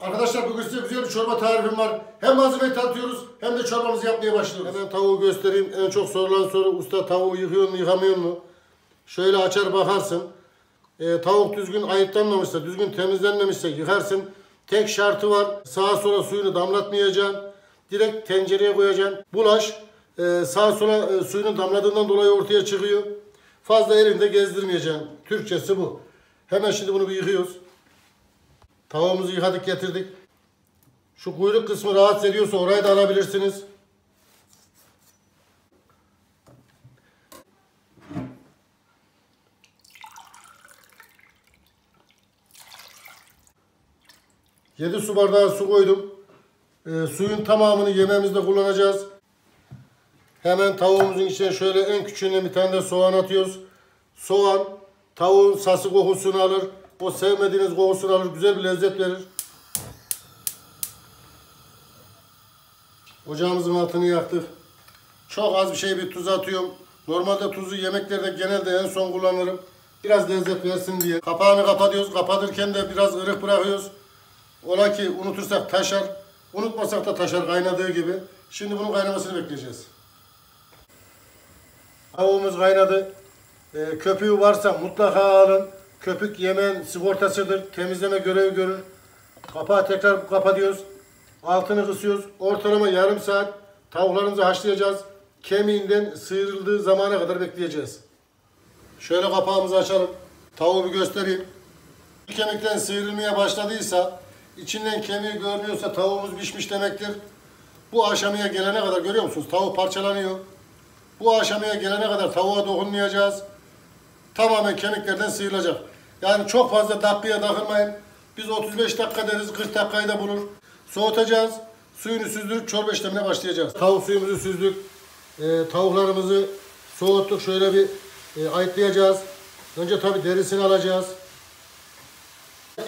Arkadaşlar bugün size güzel bir çorba tarifim var. Hem malzemeyi tanıtıyoruz hem de çorbamızı yapmaya başlıyoruz. Hemen tavuğu göstereyim. En çok sorulan soru usta tavuğu yıkıyor mu yıkamıyor mu? Şöyle açar bakarsın. Ee, tavuk düzgün ayıtlanmamışsa, düzgün temizlenmemişse yıkarsın. Tek şartı var. Sağa sola suyunu damlatmayacaksın. Direkt tencereye koyacaksın. Bulaş. Ee, sağa sola e, suyunu damladığından dolayı ortaya çıkıyor. Fazla elinde gezdirmeyeceksin. Türkçesi bu. Hemen şimdi bunu bir yıkıyoruz. Tavuğumuzu yıkadık getirdik. Şu kuyruk kısmı rahatsız ediyorsa orayı da alabilirsiniz. Yedi su bardağı su koydum. Ee, suyun tamamını yemeğimizde kullanacağız. Hemen tavuğumuzun içine şöyle en küçüğüne bir tane de soğan atıyoruz. Soğan tavuğun sası kokusunu alır. O sevmediğiniz kokusunu alır. Güzel bir lezzet verir. Ocağımızın altını yaktık. Çok az bir şey bir tuz atıyorum. Normalde tuzu yemeklerde genelde en son kullanırım. Biraz lezzet versin diye. Kapağını kapatıyoruz. Kapatırken de biraz ırık bırakıyoruz. Ola ki unutursak taşar. Unutmasak da taşar kaynadığı gibi. Şimdi bunun kaynamasını bekleyeceğiz. Tavuğumuz kaynadı. Ee, köpüğü varsa mutlaka alın. Köpük yemeğin sigortasıdır. Temizleme görevi görür. Kapağı tekrar kapatıyoruz. Altını kısıyoruz. Ortalama yarım saat tavuklarımızı haşlayacağız. Kemiğinden sıyrıldığı zamana kadar bekleyeceğiz. Şöyle kapağımızı açalım. Tavuğu bir göstereyim. Bir kemikten sıyrılmaya başladıysa, içinden kemiği görünüyorsa tavuğumuz pişmiş demektir. Bu aşamaya gelene kadar görüyor musunuz? Tavuk parçalanıyor. Bu aşamaya gelene kadar tavuğa dokunmayacağız. Tamamen kemiklerden sıyrılacak. Yani çok fazla dakikaya takılmayın. Biz 35 dakika deriz, 40 dakikayı da bulur. Soğutacağız. Suyunu süzdürüp çorba işlemine başlayacağız. Tavuk suyumuzu süzdük. Ee, tavuklarımızı soğuttuk. Şöyle bir e, ayıtlayacağız. Önce tabi derisini alacağız.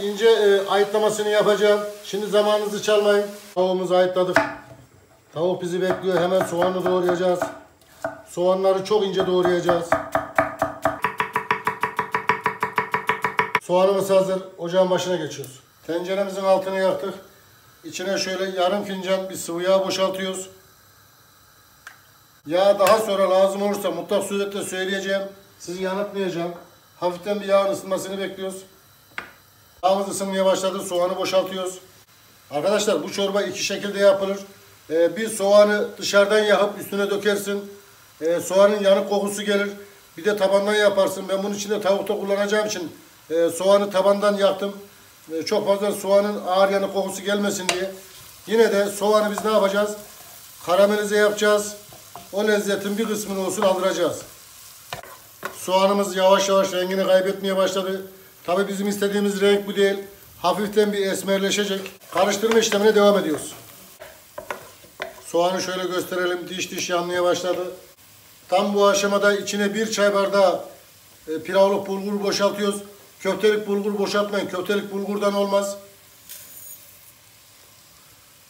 İnce e, ayıtlamasını yapacağım. Şimdi zamanınızı çalmayın. Tavuğumuzu ayıtladık. Tavuk bizi bekliyor. Hemen soğanı doğrayacağız. Soğanları çok ince doğrayacağız. Soğanımız hazır. Ocağın başına geçiyoruz. Tenceremizin altını yaktık. İçine şöyle yarım fincan bir sıvı yağ boşaltıyoruz. Yağ daha sonra lazım olursa mutlak suretle söyleyeceğim. Sizi yanıltmayacağım. Hafiften bir yağın ısınmasını bekliyoruz. Yağımız ısınmaya başladı. Soğanı boşaltıyoruz. Arkadaşlar bu çorba iki şekilde yapılır. Ee, bir soğanı dışarıdan yakıp üstüne dökersin. Ee, soğanın yanık kokusu gelir. Bir de tabandan yaparsın. Ben bunun içinde tavukta kullanacağım için e, soğanı tabandan yaktım. E, çok fazla soğanın ağır yanık kokusu gelmesin diye. Yine de soğanı biz ne yapacağız? Karamelize yapacağız. O lezzetin bir kısmını olsun aldıracağız. Soğanımız yavaş yavaş rengini kaybetmeye başladı. Tabi bizim istediğimiz renk bu değil. Hafiften bir esmerleşecek. Karıştırma işlemine devam ediyoruz. Soğanı şöyle gösterelim. Diş diş yanmaya başladı. Tam bu aşamada içine bir çay bardağı e, pilavlık bulgur boşaltıyoruz. Köftelik bulgur boşaltmayın. Köftelik bulgurdan olmaz.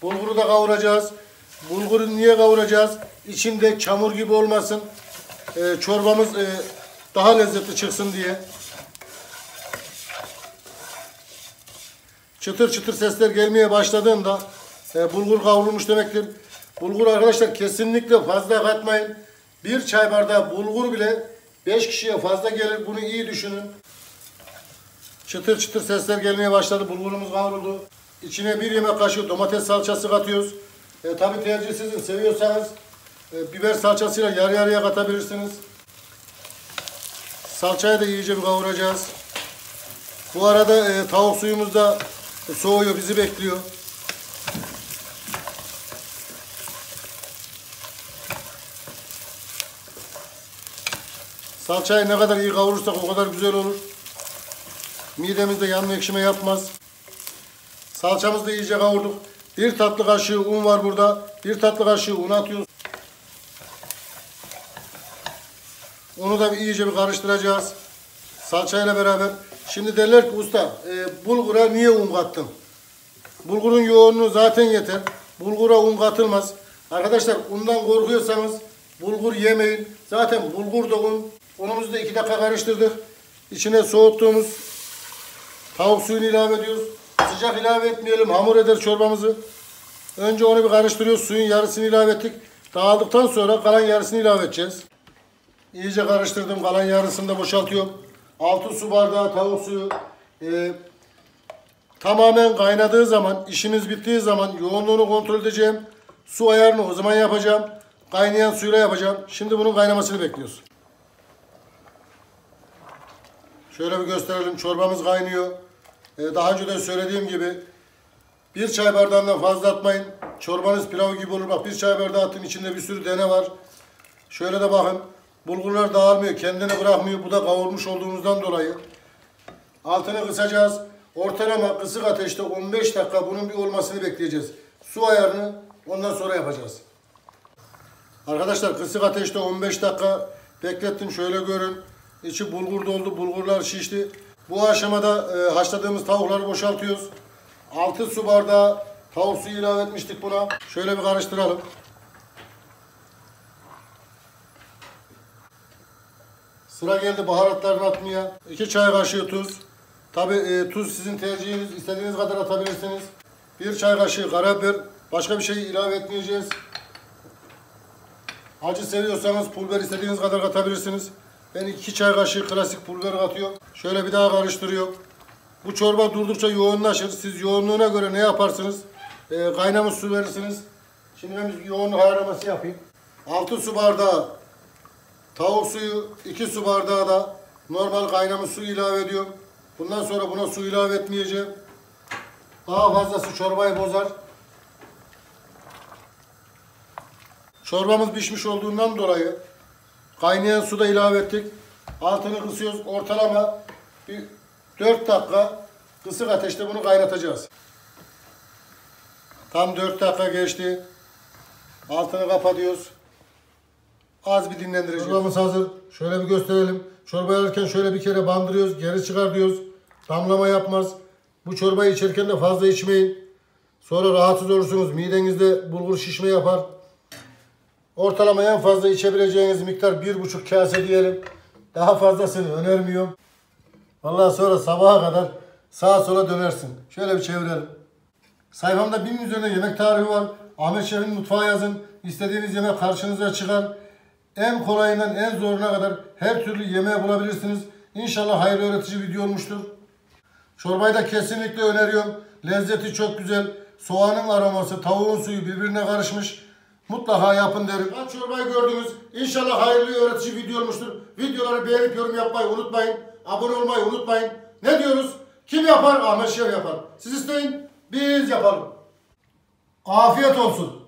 Bulguru da kavuracağız. Bulguru niye kavuracağız? İçinde çamur gibi olmasın. E, çorbamız e, daha lezzetli çıksın diye. Çıtır çıtır sesler gelmeye başladığında e, bulgur kavrulmuş demektir. Bulgur arkadaşlar kesinlikle fazla katmayın. Bir çay bardağı bulgur bile 5 kişiye fazla gelir. Bunu iyi düşünün. Çıtır çıtır sesler gelmeye başladı. Bulgurumuz kavruldu. İçine bir yemek kaşığı domates salçası katıyoruz. E, Tabi tercih sizin. Seviyorsanız e, biber salçasıyla yarı yarıya katabilirsiniz. Salçayı da iyice bir kavuracağız. Bu arada e, tavuk suyumuz da soğuyor. Bizi bekliyor. Salçayı ne kadar iyi kavurursak o kadar güzel olur. Midemizde yanma ekşime yapmaz. Salçamızı da iyice kavurduk. Bir tatlı kaşığı un var burada. Bir tatlı kaşığı un atıyoruz. Onu da iyice bir karıştıracağız. Salçayla beraber. Şimdi derler ki usta e, bulgura niye un kattın? Bulgurun yoğunluğu zaten yeter. Bulgura un katılmaz. Arkadaşlar undan korkuyorsanız bulgur yemeyin. Zaten bulgur da un. Unumuzu da iki dakika karıştırdık. İçine soğuttuğumuz tavuk suyunu ilave ediyoruz. Sıcak ilave etmeyelim. Hamur eder çorbamızı. Önce onu bir karıştırıyoruz. Suyun yarısını ilave ettik. Dağıldıktan sonra kalan yarısını ilave edeceğiz. İyice karıştırdım. Kalan yarısını da boşaltıyorum. 6 su bardağı tavuk suyu. Ee, tamamen kaynadığı zaman, işimiz bittiği zaman yoğunluğunu kontrol edeceğim. Su ayarını o zaman yapacağım. Kaynayan suyla yapacağım. Şimdi bunun kaynamasını bekliyoruz. Şöyle bir gösterelim. Çorbamız kaynıyor. Ee, daha önce de söylediğim gibi bir çay bardağından fazla atmayın. Çorbanız pilav gibi olur. Bak bir çay bardağı attım. içinde bir sürü dene var. Şöyle de bakın. Bulgurlar dağılmıyor. Kendini bırakmıyor. Bu da kavurmuş olduğumuzdan dolayı. Altını kısacağız. Ortalama kısık ateşte 15 dakika bunun bir olmasını bekleyeceğiz. Su ayarını ondan sonra yapacağız. Arkadaşlar kısık ateşte 15 dakika beklettim. Şöyle görün. İçi bulgur doldu. Bulgurlar şişti. Bu aşamada e, haşladığımız tavukları boşaltıyoruz. 6 su bardağı tavuk suyu ilave etmiştik buna. Şöyle bir karıştıralım. Sıra geldi baharatlarını atmaya. 2 çay kaşığı tuz. Tabi e, tuz sizin tercihiniz. istediğiniz kadar atabilirsiniz. 1 çay kaşığı karabiber. Başka bir şey ilave etmeyeceğiz. Acı seviyorsanız pulver istediğiniz kadar katabilirsiniz. Ben 2 çay kaşığı klasik pulver katıyorum. Şöyle bir daha karıştırıyorum. Bu çorba durdukça yoğunlaşır. Siz yoğunluğuna göre ne yaparsınız? Ee, kaynamış su verirsiniz. Şimdi ben yoğunluk ayarlaması yapayım. 6 su bardağı tavuk suyu, 2 su bardağı da normal kaynamış su ilave ediyorum. Bundan sonra buna su ilave etmeyeceğim. Daha fazlası çorbayı bozar. Çorbamız pişmiş olduğundan dolayı kaynayan suda ilave ettik. Altını kısıyoruz. Ortalama bir 4 dakika kısık ateşte bunu kaynatacağız. Tam 4 dakika geçti. Altını kapatıyoruz. Az bir dinlendireceğiz. Çorbamız hazır. Şöyle bir gösterelim. Çorba alırken şöyle bir kere bandırıyoruz. Geri çıkar diyoruz. Damlama yapmaz. Bu çorbayı içerken de fazla içmeyin. Sonra rahatsız olursunuz. Midenizde bulgur şişme yapar. Ortalama en fazla içebileceğiniz miktar bir buçuk kase diyelim. Daha fazlasını önermiyorum. Vallahi sonra sabaha kadar sağa sola dönersin. Şöyle bir çevirelim. Sayfamda binin üzerinde yemek tarifi var. Ahmet Şef'in mutfağı yazın. İstediğiniz yemek karşınıza çıkar. En kolayından en zoruna kadar her türlü yemeği bulabilirsiniz. İnşallah hayırlı öğretici video olmuştur. Çorbayı da kesinlikle öneriyorum. Lezzeti çok güzel. Soğanın aroması, tavuğun suyu birbirine karışmış. Mutlaka yapın derim. Ben çorbayı gördünüz. İnşallah hayırlı öğretici video olmuştur. Videoları beğenip yorum yapmayı unutmayın. Abone olmayı unutmayın. Ne diyoruz? Kim yapar? Ahmet Şef yapar. Siz isteyin. Biz yapalım. Afiyet olsun.